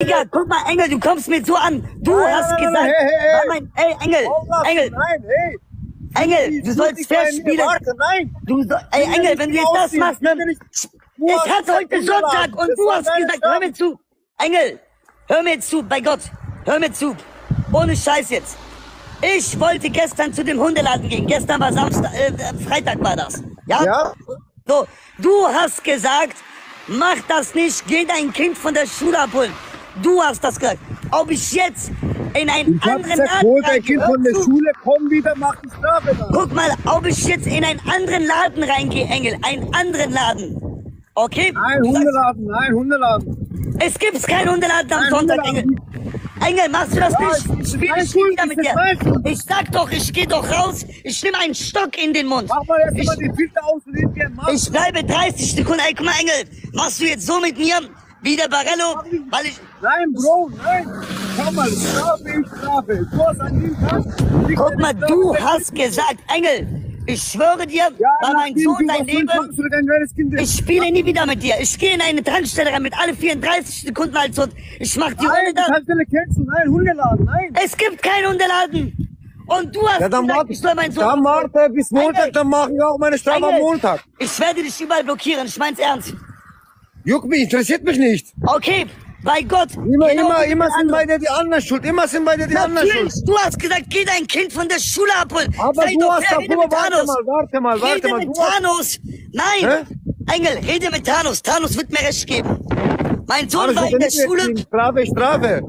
Digga, guck mal, Engel, du kommst mir so an. Du Nein, hast nein, nein, gesagt, hey, hey, hey. mein, ey, Engel, Engel, Nein, hey. Engel, du sollst mir, verspielen. Warte, nein. Du so, ey, Engel, wenn du jetzt das machst, ne? Ich will nicht- Du Es hast hat gesagt, heute. Sonntag und du hast gesagt, hör mir zu. Engel, hör mir zu, bei Gott, hör mir zu. Ohne Scheiß jetzt. Ich wollte gestern zu dem Hundeladen gehen. Gestern war Samstag, äh, Freitag war das. Ja? Ja. So, du hast gesagt, mach das nicht, geh dein Kind von der Schule abholen. Du hast das gesagt. Ob ich jetzt in einen Ich anderen Laden dein reingehe, Kind von der. Schule, komm wieder, mach die Strafe da. Guck mal, ob ich jetzt in einen anderen Laden reingehe, Engel. Einen anderen Laden. Okay? Nein, Hundeladen, nein, Hundeladen. es gibt keinen Hundeladen am Nein, Sonntag, Engel. Hundeladen. Engel, machst du das Ja, nicht? ich- Ich nicht wieder ich mit dir. Ich sag doch, ich gehe doch raus. Ich nehme einen Stock in den Mund. Mach mal erst Ich, mal den Filter aus und dir mach. ich bleibe 30 Sekunden. Ey, guck mal, Engel. Machst du jetzt so mit mir? Wie der Barello? Weil ich... Nein, Bro, nein. Schau mal, Strafe ist Strafe. Du hast an dem Tag. Guck mal, du hast gesagt, Engel, ich schwöre dir, Ja, bei meinem Sohn Leben... dein ist. Ich spiele nie wieder mit dir. Ich gehe in eine Tankstelle rein mit alle 34 Sekunden als und ich mach die Runde da. Tankstelle kennst du. Nein, Hundeladen, nein. Es gibt keinen Unterladen. Und du hast Ja, dann gesagt, warte, ich soll meinen Sohn... dann warte bis Montag, dann machen wir auch meine Strafe am Engel, Montag. Ich werde dich überall blockieren. Ich mein's ernst. Juck mich, interessiert mich nicht. Okay, bei Gott. Immer, genau immer, immer sind bei dir die anderen schuld. Immer sind bei dir die anderen schuld. Du hast gesagt, geh dein Kind von der Schule abholen. Aber Sei du hast fair, mal, warte Thanos. mal, warte mal, warte Rede mal. mit Thanos. Nein. Engel, rede mit Thanos. Thanos wird mir recht geben. Mein Sohn Alles war in der Schule. Strafe, Strafe.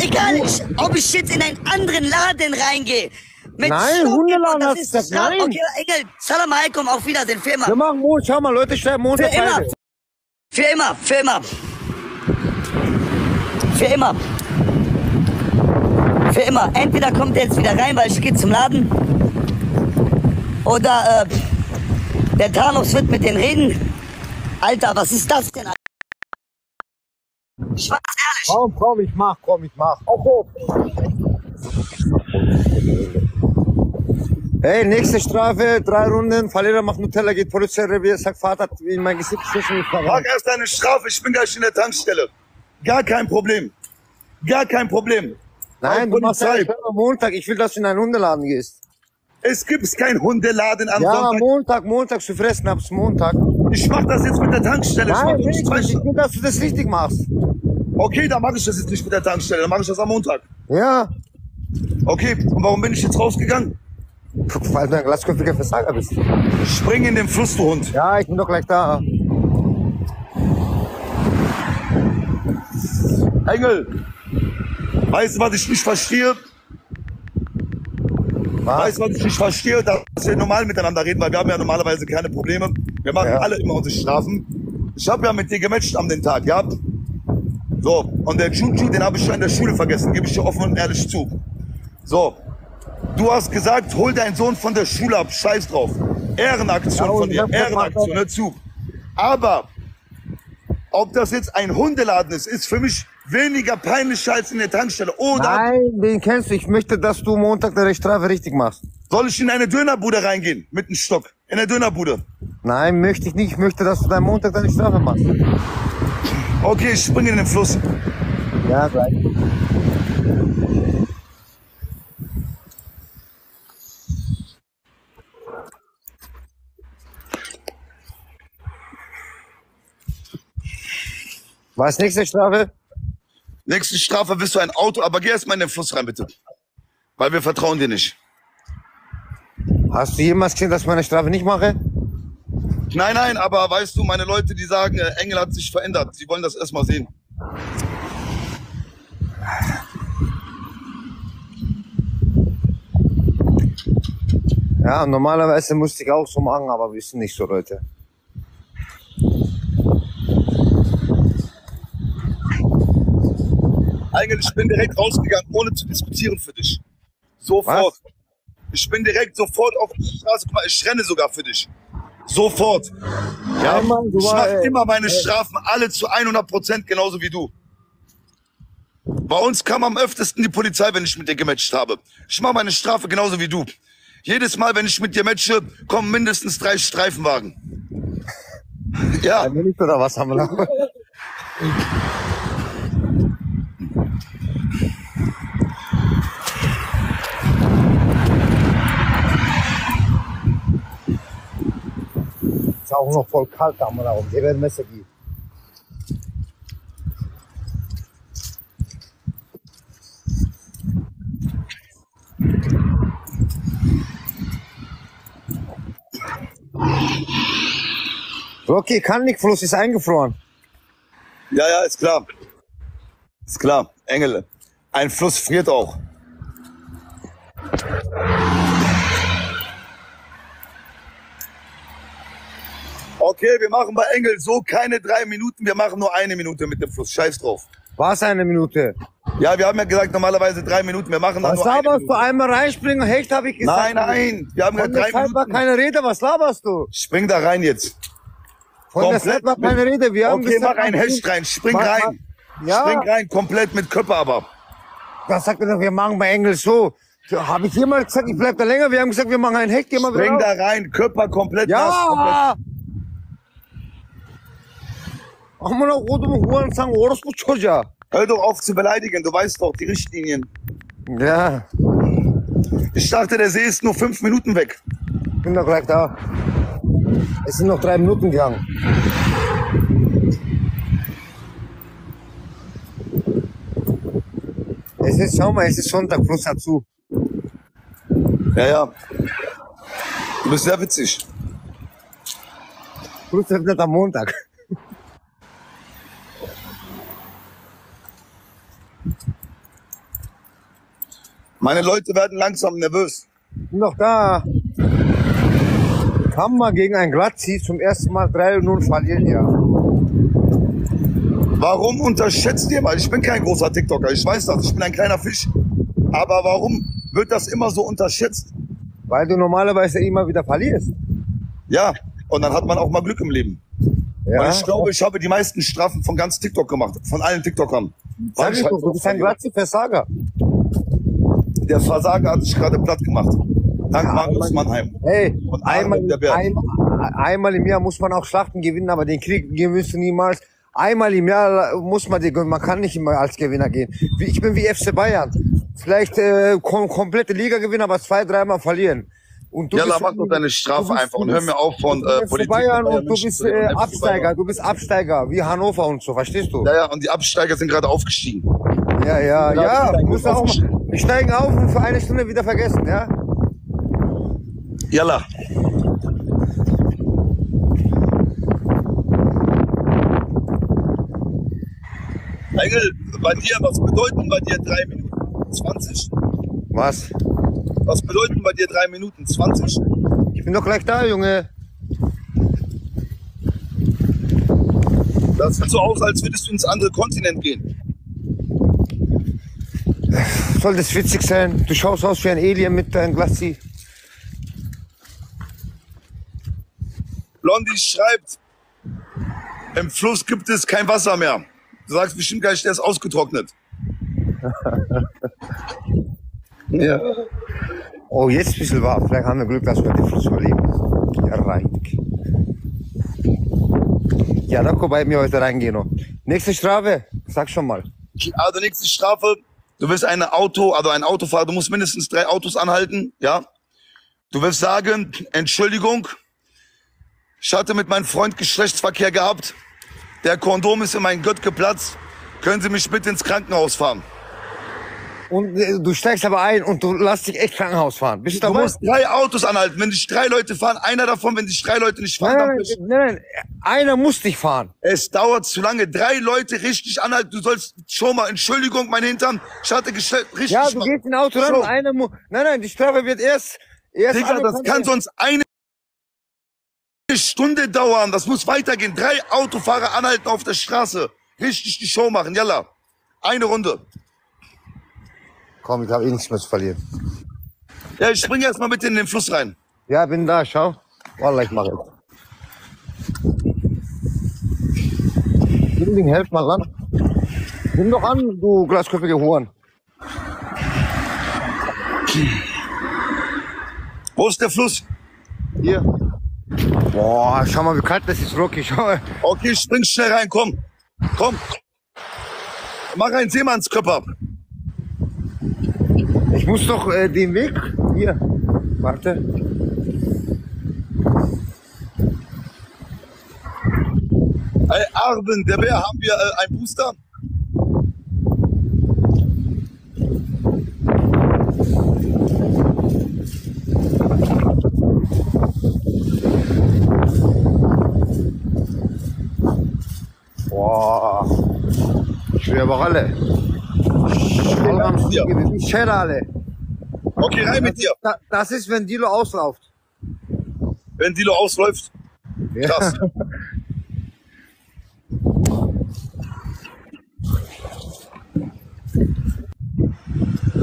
Egal, ich, ob ich jetzt in einen anderen Laden reingehe. Mit Nein, Hundeladen das hast ist du gesagt. Okay, Engel, Salam alaikum, auf Wiedersehen, für immer. Wir machen Montag, schau mal, Leute schreiben Montag. Für immer. Für immer, für immer. Für immer. Für immer. Entweder kommt er jetzt wieder rein, weil ich gehe zum Laden. Oder äh, der Thanos wird mit denen reden. Alter, was ist das denn? Ich weiß ehrlich. Komm, komm, ich mach, komm, ich mach. Auch Hey, nächste Strafe, drei Runden, Verlierer macht Nutella, geht Polizeirevier, sagt Vater, hat in mein Gesicht geschossen, ich Mach verraten. erst deine Strafe, ich bin gleich in der Tankstelle. Gar kein Problem. Gar kein Problem. Nein, du machst ja am Montag, ich will, dass du in einen Hundeladen gehst. Es gibt keinen Hundeladen am Ja, Sonntag. Montag, Montag zu fressen, hab's Montag. Ich mach das jetzt mit der Tankstelle. Ich Nein, das nicht, nicht ich will, dass du das richtig machst. Okay, dann mache ich das jetzt nicht mit der Tankstelle, dann mache ich das am Montag. Ja, Okay, und warum bin ich jetzt rausgegangen? Weil du ein glatzköpfiger Versager bist. Spring in den Fluss, du Hund. Ja, ich bin doch gleich da. Engel, weißt du, was ich nicht verstehe? Weißt du, was ich nicht verstehe? Dass wir normal miteinander reden, weil wir haben ja normalerweise keine Probleme. Wir machen Ja. alle immer unsere Strafen. Ich habe ja mit dir gematcht am den Tag, ja? So, und der Juju, den habe ich schon in der Schule vergessen, gebe ich dir offen und ehrlich zu. So, du hast gesagt, hol deinen Sohn von der Schule ab, scheiß drauf. Ehrenaktion Ja, von dir, Ehrenaktion, hör zu. Aber, ob das jetzt ein Hundeladen ist, ist für mich weniger peinlicher als in der Tankstelle. Oder Nein, den kennst du. Ich möchte, dass du Montag deine Strafe richtig machst. soll ich in eine Dönerbude reingehen mit einem Stock? In der Dönerbude. Nein, möchte ich nicht. Ich möchte, dass du deinen Montag deine Strafe machst. Okay, ich springe in den Fluss. Ja, gleich. Was nächste Strafe? Nächste Strafe bist du ein Auto, aber geh erst mal in den Fluss rein, bitte. Weil wir vertrauen dir nicht. Hast du jemals gesehen, dass ich meine Strafe nicht mache? Nein, nein, aber weißt du, meine Leute, die sagen, äh, Engel hat sich verändert, sie wollen das erst mal sehen. Ja, normalerweise musste ich auch so machen, aber wir sind nicht so Leute. Eigentlich, ich bin direkt rausgegangen, ohne zu diskutieren für dich. Sofort. Ich bin direkt sofort auf die Straße, guck mal, ich renne sogar für dich. Sofort. Ja, Nein, Mann, ich mache ey, immer meine Strafen alle zu 100 Prozent genauso wie du. Bei uns kam am öftesten die Polizei, wenn ich mit dir gematcht habe. Ich mache meine Strafe genauso wie du. Jedes Mal, wenn ich mit dir matche, kommen mindestens drei Streifenwagen. Ja, Wenn nicht oder was haben wir noch? ist auch noch voll kalt da mal darum. Der wird Messer gehen. Rocky, Kannikfluss ist eingefroren. Ja, ja, ist klar. Ist klar. Engel. Ein Fluss friert auch. Okay, wir machen bei Engel so keine drei Minuten, wir machen nur eine Minute mit dem Fluss. Scheiß drauf. Was eine Minute? Ja, wir haben ja gesagt, normalerweise drei Minuten, wir machen dann Was nur eine laberst du? Minute. Einmal reinspringen, Hecht habe ich gesagt. Nein, nein, wir haben der drei Zeit war Minuten. keine Rede, was laberst du? Spring da rein jetzt. Von der Komplett Zeit war mit- keine Rede. Wir haben Okay, gesagt, mach ein Hecht rein, spring Mach- rein. Ja, Spring rein, komplett mit Köpfe aber. das sagt er doch, wir machen bei Engel so. Habe ich jemals gesagt, ich bleib da länger? Wir haben gesagt, wir machen ein Hecht, Spring da rein, Körper komplett nass. Ja! Amına kodumu Huan sen orospu çocuğa. Hör doch auf zu beleidigen, du weißt doch die Richtlinien. Ja, Ich dachte, der See ist nur fünf Minuten weg. bin doch gleich da. Es sind noch drei Minuten gegangen. Es ist, schau mal, es ist Sonntag, Fluss hat zu. Ja, ja. Du bist sehr witzig. Fluss hat nicht am Montag. Meine Leute werden langsam nervös. Bin doch da. Kann man gegen ein Glatzi zum ersten Mal 3-0 verlieren, ja. Warum unterschätzt ihr mal? Ich bin kein großer TikToker, ich weiß das, ich bin ein kleiner Fisch. Aber warum wird das immer so unterschätzt? Weil du normalerweise immer wieder verlierst. Ja, und dann hat man auch mal Glück im Leben. Ja. Ich glaube, ich habe die meisten Strafen von ganz TikTok gemacht, von allen TikTokern. Sag ich halt doch, du bist ein Glatzi-Versager. Der Versager hat sich gerade platt gemacht. Dank Marius Mannheim. Hey, Und einmal, Armin der Bär. ein, einmal im Jahr muss man auch Schlachten gewinnen, aber den Krieg gewinnst du niemals. Einmal im Jahr muss man den gewinnen. Man kann nicht immer als Gewinner gehen. Ich bin wie FC Bayern. Vielleicht äh, kom komplette Liga gewinnen, aber zwei, dreimal verlieren. Und du Ja, bist- mach doch deine Strafe bist- einfach und hör mir auf von äh, FC Politik. Bayern von und du bist äh, FC Absteiger. Du bist Absteiger, wie Hannover und so. Verstehst du? Ja, ja, und die Absteiger sind gerade aufgestiegen. Ja, ja, Ja, ja. Du musst auch mal. Wir steigen auf und für eine Stunde wieder vergessen, ja? Yalla. Engel, bei dir, was bedeuten bei dir drei Minuten 20? Was? Was bedeuten bei dir drei Minuten 20? Ich bin doch gleich da, Junge. Das sieht so aus, als würdest du ins andere Kontinent gehen. Soll das witzig sein? Du schaust aus wie ein Alien mit deinem Glassi. Blondie schreibt, im Fluss gibt es kein Wasser mehr. Du sagst bestimmt gleich, der ist ausgetrocknet. ja. Oh, jetzt ein bisschen warm. Vielleicht haben wir Glück, dass wir den Fluss überleben. Ja, reinig. Ja, da bei mir heute reingehen noch. Nächste Strafe, sag schon mal. Also nächste Strafe, du willst ein Auto, also ein Autofahrer, du musst mindestens drei Autos anhalten, ja? Du willst sagen, Entschuldigung, ich hatte mit meinem Freund Geschlechtsverkehr gehabt, der Kondom ist in mein Gott geplatzt, können Sie mich bitte ins Krankenhaus fahren? Und äh, du steigst aber ein und du lässt dich echt Krankenhaus fahren. Bist du Du dabei? musst drei Autos anhalten, wenn dich drei Leute fahren, einer davon, wenn dich drei Leute nicht fahren, Nein, dann nein, bist- nein, nein, einer muss dich fahren. Es dauert zu lange. Drei Leute richtig anhalten. Du sollst schon mal, Entschuldigung, mein Hintern. Ich hatte gestellt, richtig. Ja, du gehst in ein Auto ran So. und einer muss. Nein, nein, die Strafe wird erst. erst Digga, das kann werden. sonst eine Stunde dauern. Das muss weitergehen. Drei Autofahrer anhalten auf der Straße. Richtig die Show machen. Yalla. Eine Runde. Komm, ich habe eh nichts mehr zu verlieren. Ja, ich springe erstmal bitte in den Fluss rein. Ja, bin da, schau. Wallah, ich mache es. Ding, helf mal an. Nimm doch an, du glasköpfige Huren. Wo ist der Fluss? Hier. Boah, schau mal, wie kalt das ist, Rocky. Schau mal. Okay, spring schnell rein. Komm. Komm. Mach einen Seemannskörper. Ich muss doch äh, den Weg. Hier. Warte. Arben, der Bär, haben wir äh, einen Booster? Boah. Ich will aber alle. Ja. Ich schäre alle. Okay, rein mit dir. Da- Das ist, wenn Dilo ausläuft. Wenn Dilo ausläuft. Krass.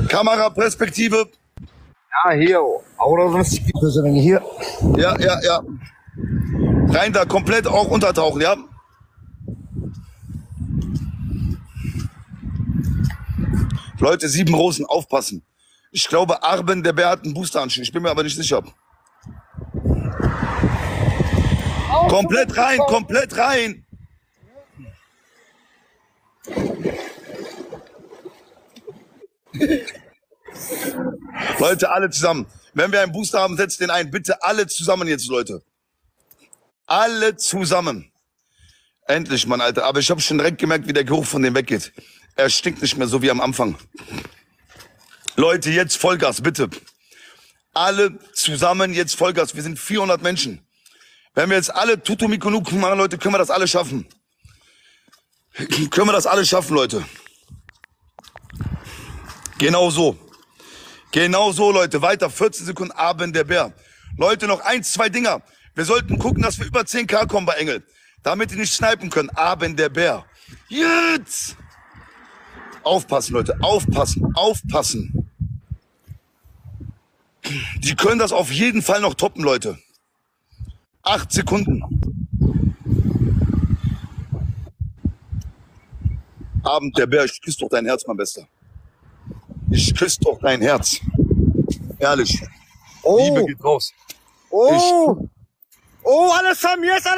Kameraperspektive. Ja, hier. Sonst hier. Ja, ja, ja. Rein da, komplett auch untertauchen, ja? Leute, sieben Rosen, aufpassen. Ich glaube, Arben, der Bär hat einen Boosteranschluss. Ich bin mir aber nicht sicher. Komplett rein, komplett rein. Leute, alle zusammen. Wenn wir einen Booster haben, setzt den ein. Bitte alle zusammen jetzt, Leute. Alle zusammen. Endlich, Mann, Alter. Aber ich habe schon direkt gemerkt, wie der Geruch von dem weggeht. Er stinkt nicht mehr so wie am Anfang. Leute, jetzt Vollgas, bitte. Alle zusammen jetzt Vollgas. Wir sind 400 Menschen. Wenn wir jetzt alle Tutumikonuk machen, Leute, können wir das alle schaffen. können wir das alle schaffen, Leute. Genau so. Genau so, Leute. Weiter. 14 Sekunden Abend der Bär. Leute, noch eins, zwei Dinger. Wir sollten gucken, dass wir über 10k kommen bei Engel. Damit die nicht snipen können. Abend der Bär. Jetzt! Aufpassen, Leute. Aufpassen. Aufpassen. Die können das auf jeden Fall noch toppen, Leute. Acht Sekunden. Abend der Bär. Ich küsse doch dein Herz, mein Bester. Ich küsse doch dein Herz. Ehrlich. Oh, Liebe geht raus. oh, oh, alles von mir ist alles